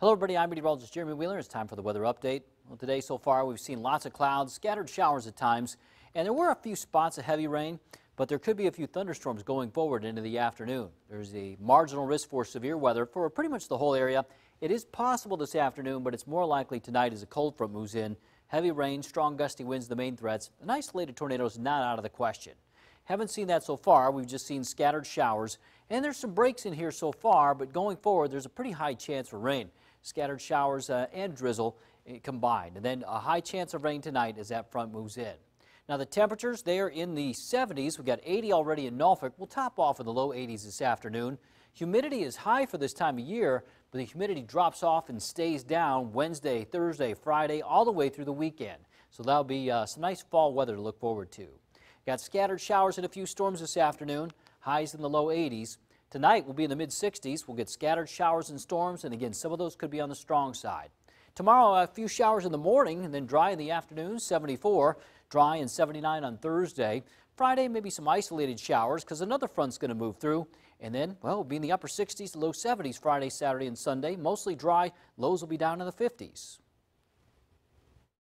Hello, everybody. I'm meteorologist Jeremy Wheeler. It's time for the weather update. Well, today so far we've seen lots of clouds, scattered showers at times, and there were a few spots of heavy rain, but there could be a few thunderstorms going forward into the afternoon. There's a marginal risk for severe weather for pretty much the whole area. It is possible this afternoon, but it's more likely tonight as a cold front moves in. Heavy rain, strong gusty winds, the main threats. An isolated tornado is not out of the question. Haven't seen that so far. We've just seen scattered showers, and there's some breaks in here so far, but going forward, there's a pretty high chance for rain scattered showers uh, and drizzle uh, combined. And then a high chance of rain tonight as that front moves in. Now the temperatures, they are in the 70s. We've got 80 already in Norfolk. We'll top off in the low 80s this afternoon. Humidity is high for this time of year, but the humidity drops off and stays down Wednesday, Thursday, Friday, all the way through the weekend. So that'll be uh, some nice fall weather to look forward to. Got scattered showers and a few storms this afternoon. Highs in the low 80s. Tonight will be in the mid 60s. We'll get scattered showers and storms, and again, some of those could be on the strong side. Tomorrow, a few showers in the morning and then dry in the afternoon, 74, dry and 79 on Thursday. Friday, maybe some isolated showers because another front's going to move through. And then, well, we'll be in the upper 60s to low 70s Friday, Saturday, and Sunday. Mostly dry. Lows will be down in the 50s.